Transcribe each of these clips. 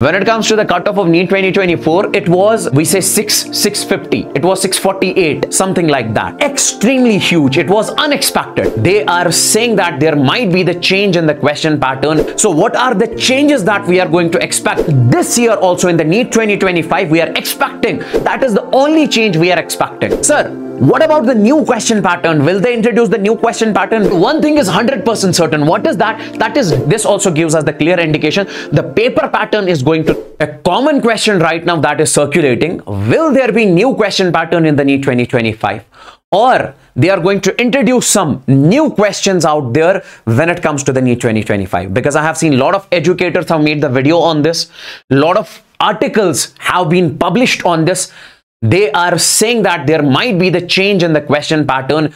When it comes to the cutoff of NEET 2024, it was, we say 6, 650. It was 648, something like that. Extremely huge. It was unexpected. They are saying that there might be the change in the question pattern. So what are the changes that we are going to expect this year also in the NEET 2025? We are expecting. That is the only change we are expecting. Sir, what about the new question pattern? Will they introduce the new question pattern? One thing is 100% certain. What is that? That is, this also gives us the clear indication. The paper pattern is going to, a common question right now that is circulating. Will there be new question pattern in the NEET 2025? Or they are going to introduce some new questions out there when it comes to the NEET 2025. Because I have seen a lot of educators have made the video on this. A lot of articles have been published on this they are saying that there might be the change in the question pattern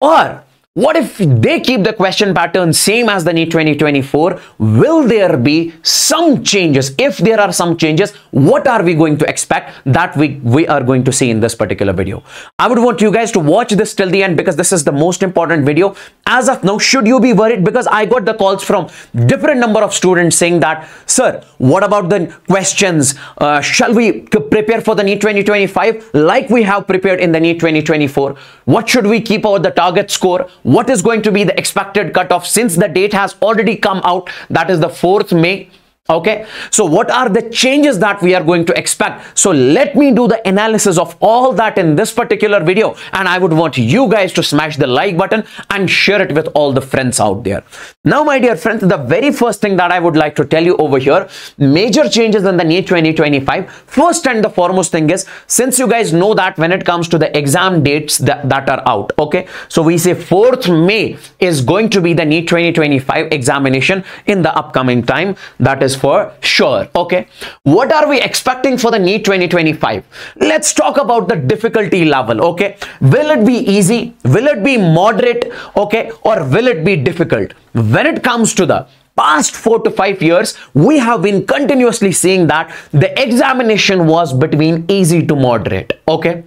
or what if they keep the question pattern same as the NEET 2024? Will there be some changes? If there are some changes, what are we going to expect that we, we are going to see in this particular video? I would want you guys to watch this till the end because this is the most important video. As of now, should you be worried? Because I got the calls from different number of students saying that, sir, what about the questions? Uh, shall we prepare for the NEET 2025 like we have prepared in the NEET 2024? What should we keep out the target score? What is going to be the expected cutoff since the date has already come out? That is the 4th May okay? So what are the changes that we are going to expect? So let me do the analysis of all that in this particular video and i would want you guys to smash the like button and share it with all the friends out there. Now my dear friends the very first thing that i would like to tell you over here major changes in the NEET 2025 first and the foremost thing is since you guys know that when it comes to the exam dates that, that are out okay? So we say 4th may is going to be the NEET 2025 examination in the upcoming time. That is for sure. Okay. What are we expecting for the NEET 2025? Let's talk about the difficulty level. Okay. Will it be easy? Will it be moderate? Okay. Or will it be difficult? When it comes to the past four to five years, we have been continuously seeing that the examination was between easy to moderate. Okay.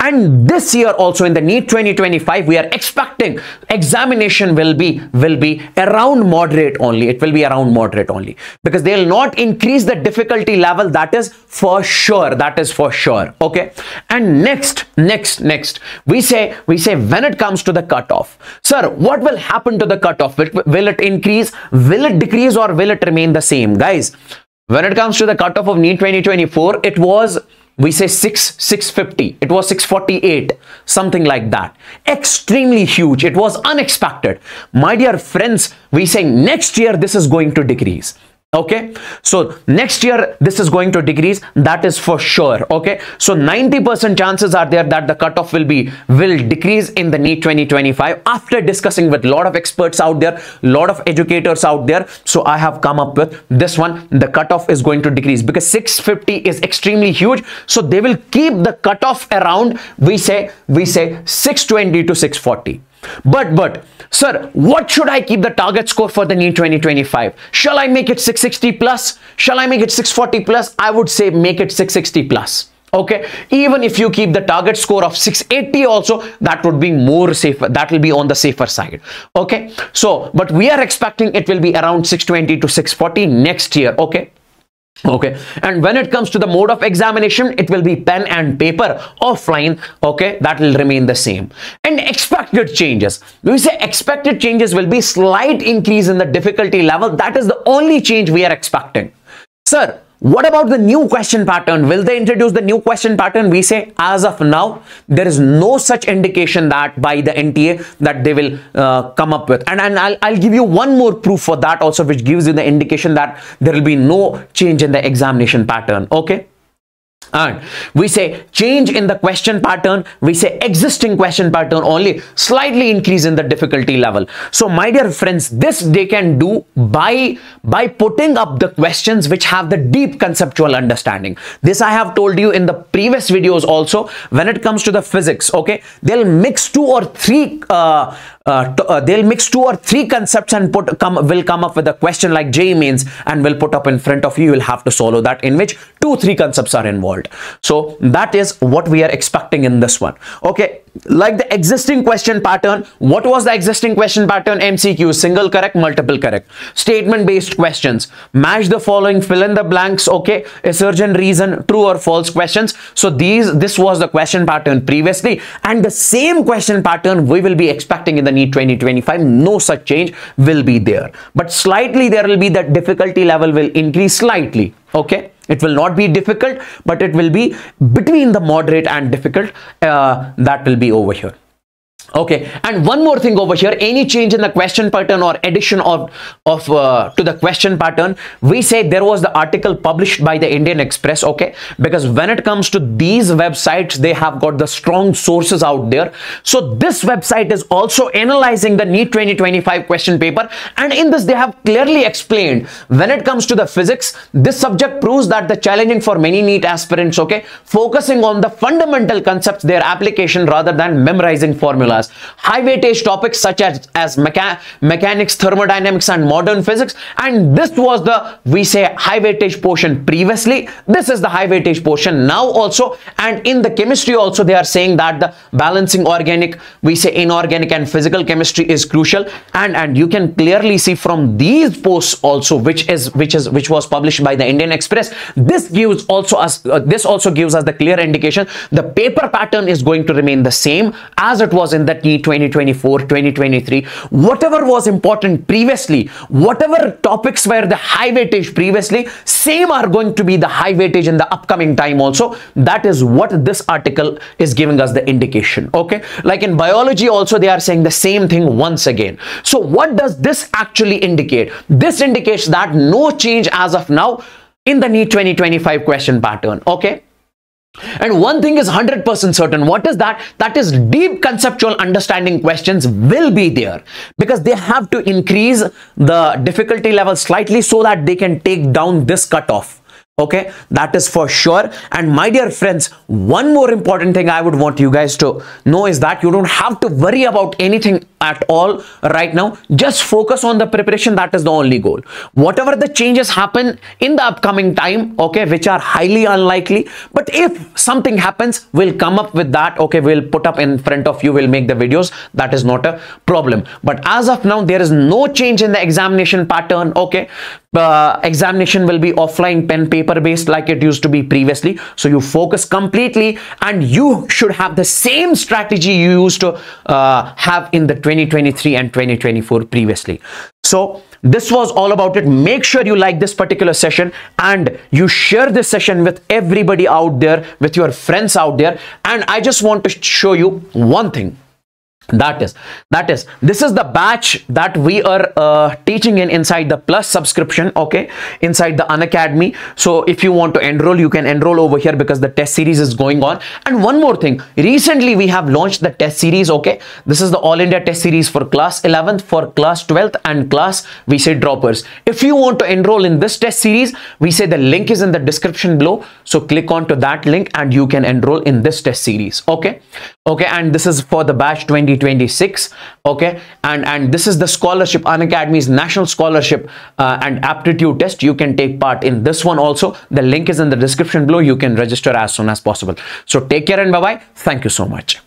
And this year also in the NEET 2025, we are expecting examination will be, will be around moderate only. It will be around moderate only because they'll not increase the difficulty level. That is for sure. That is for sure. Okay. And next, next, next, we say, we say when it comes to the cutoff, sir, what will happen to the cutoff? Will, will it increase? Will it decrease or will it remain the same? Guys, when it comes to the cutoff of NEET 2024, it was we say 6 650 it was 648 something like that. Extremely huge. It was unexpected. My dear friends we say next year this is going to decrease okay? So next year this is going to decrease. That is for sure. Okay? So 90 percent chances are there that the cutoff will be will decrease in the NEET 2025 after discussing with a lot of experts out there lot of educators out there so i have come up with this one. The cutoff is going to decrease because 650 is extremely huge. So they will keep the cutoff around we say we say 620 to 640 but, but, sir, what should I keep the target score for the NEET 2025? Shall I make it 660 plus? Shall I make it 640 plus? I would say make it 660 plus. Okay, even if you keep the target score of 680 also, that would be more safer. That will be on the safer side. Okay, so, but we are expecting it will be around 620 to 640 next year. Okay, okay. And when it comes to the mode of examination it will be pen and paper offline. Okay. That will remain the same. And expected changes. We say expected changes will be slight increase in the difficulty level. That is the only change we are expecting. Sir what about the new question pattern? Will they introduce the new question pattern? We say as of now, there is no such indication that by the NTA that they will uh, come up with. And, and I'll, I'll give you one more proof for that also, which gives you the indication that there will be no change in the examination pattern. Okay and we say change in the question pattern we say existing question pattern only slightly increase in the difficulty level so my dear friends this they can do by by putting up the questions which have the deep conceptual understanding this i have told you in the previous videos also when it comes to the physics okay they'll mix two or three uh, uh, uh, they'll mix two or three concepts and put come will come up with a question like JEE Mains and will put up in front of you. You will have to solve that in which two three concepts are involved. So that is what we are expecting in this one. Okay, like the existing question pattern what was the existing question pattern? Mcq single correct multiple correct. Statement based questions. Match the following fill in the blanks okay? Assertion reason true or false questions? So these this was the question pattern previously. And the same question pattern we will be expecting in the NEET 2025 no such change will be there. But slightly there will be that difficulty level will increase slightly okay? It will not be difficult but it will be between the moderate and difficult. Uh, that will be over here okay and one more thing over here. Any change in the question pattern or addition of of uh, to the question pattern? We say there was the article published by the indian express okay? Because when it comes to these websites they have got the strong sources out there. So this website is also analyzing the NEET 2025 question paper. And in this they have clearly explained when it comes to the physics this subject proves that the challenging for many NEET aspirants okay? Focusing on the fundamental concepts their application rather than memorizing formulas high weightage topics such as, as mecha mechanics, thermodynamics and modern physics. And this was the we say high weightage portion previously. This is the high weightage portion now also. And in the chemistry also they are saying that the balancing organic we say inorganic and physical chemistry is crucial. And and you can clearly see from these posts also which is which is which was published by the Indian Express this gives also us uh, this also gives us the clear indication. The paper pattern is going to remain the same as it was in that NEET 2024, 2023, whatever was important previously, whatever topics were the high weightage previously, same are going to be the high weightage in the upcoming time also. That is what this article is giving us the indication. Okay. Like in biology also, they are saying the same thing once again. So what does this actually indicate? This indicates that no change as of now in the NEET 2025 question pattern. Okay. And one thing is 100% certain. What is that? That is deep conceptual understanding questions will be there because they have to increase the difficulty level slightly so that they can take down this cutoff okay that is for sure. And my dear friends one more important thing i would want you guys to know is that you don't have to worry about anything at all right now. Just focus on the preparation. That is the only goal. Whatever the changes happen in the upcoming time okay which are highly unlikely but if something happens we'll come up with that. Okay we'll put up in front of you. We'll make the videos. That is not a problem. But as of now there is no change in the examination pattern. Okay examination will be offline pen paper based like it used to be previously. So you focus completely and you should have the same strategy you used to uh, have in the 2023 and 2024 previously. So this was all about it. Make sure you like this particular session and you share this session with everybody out there with your friends out there. And i just want to show you one thing that is that is this is the batch that we are uh, teaching in inside the plus subscription okay? Inside the unacademy so if you want to enroll you can enroll over here because the test series is going on. And one more thing recently we have launched the test series okay? This is the all india test series for class 11th for class 12th and class we say droppers. If you want to enroll in this test series we say the link is in the description below. So click on to that link and you can enroll in this test series okay okay and this is for the batch 2026 okay and and this is the scholarship. An unacademy's national scholarship uh, and aptitude test. You can take part in this one also. The link is in the description below. You can register as soon as possible. So take care and bye bye thank you so much